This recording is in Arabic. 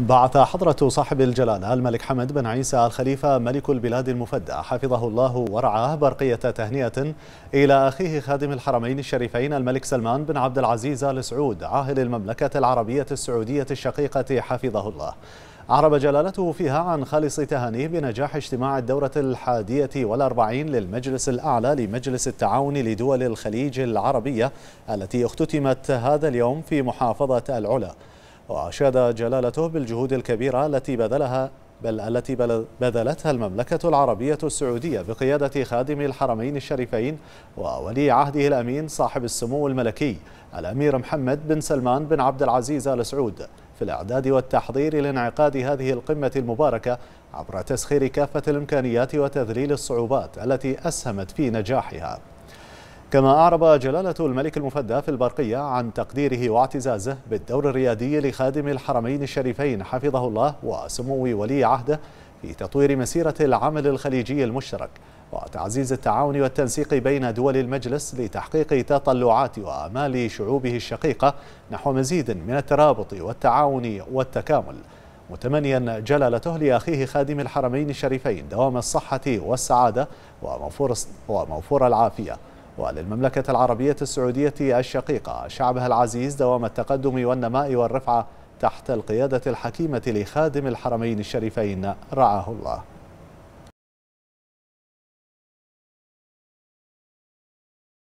بعث حضرة صاحب الجلالة الملك حمد بن عيسى الخليفة ملك البلاد المفدى. حفظه الله ورعاه برقية تهنئة إلى أخيه خادم الحرمين الشريفين الملك سلمان بن عبد العزيز آل سعود عاهل المملكة العربية السعودية الشقيقة حفظه الله. أعرب جلالته فيها عن خالص تهانيه بنجاح اجتماع الدورة الحادية والأربعين للمجلس الأعلى لمجلس التعاون لدول الخليج العربية التي اختتمت هذا اليوم في محافظة العلا. وأشاد جلالته بالجهود الكبيرة التي بذلها بل التي بذلتها المملكة العربية السعودية بقيادة خادم الحرمين الشريفين وولي عهده الأمين صاحب السمو الملكي الأمير محمد بن سلمان بن عبد العزيز آل سعود في الإعداد والتحضير لانعقاد هذه القمة المباركة عبر تسخير كافة الإمكانيات وتذليل الصعوبات التي أسهمت في نجاحها. كما أعرب جلالة الملك المفدى في البرقية عن تقديره واعتزازه بالدور الريادي لخادم الحرمين الشريفين حفظه الله وسمو ولي عهده في تطوير مسيرة العمل الخليجي المشترك وتعزيز التعاون والتنسيق بين دول المجلس لتحقيق تطلعات وآمال شعوبه الشقيقة نحو مزيد من الترابط والتعاون والتكامل. متمنيا جلالته لأخيه خادم الحرمين الشريفين دوام الصحة والسعادة وموفور, وموفور العافية. وللمملكة العربية السعودية الشقيقة. شعبها العزيز دوام التقدم والنماء والرفعة تحت القيادة الحكيمة لخادم الحرمين الشريفين رعاه الله.